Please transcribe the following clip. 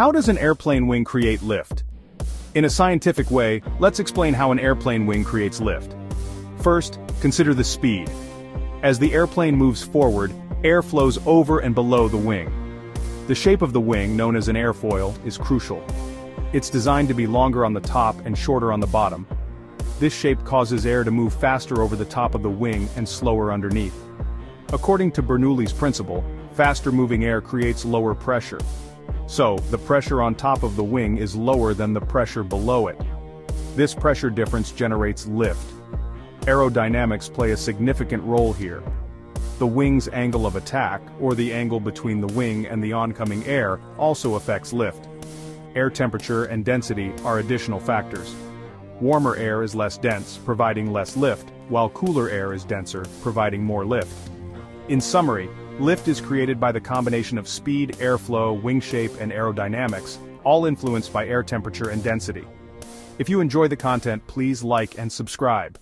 How does an airplane wing create lift? In a scientific way, let's explain how an airplane wing creates lift. First, consider the speed. As the airplane moves forward, air flows over and below the wing. The shape of the wing, known as an airfoil, is crucial. It's designed to be longer on the top and shorter on the bottom. This shape causes air to move faster over the top of the wing and slower underneath. According to Bernoulli's principle, faster moving air creates lower pressure. So, the pressure on top of the wing is lower than the pressure below it. This pressure difference generates lift. Aerodynamics play a significant role here. The wing's angle of attack, or the angle between the wing and the oncoming air, also affects lift. Air temperature and density are additional factors. Warmer air is less dense, providing less lift, while cooler air is denser, providing more lift. In summary, lift is created by the combination of speed, airflow, wing shape, and aerodynamics, all influenced by air temperature and density. If you enjoy the content please like and subscribe.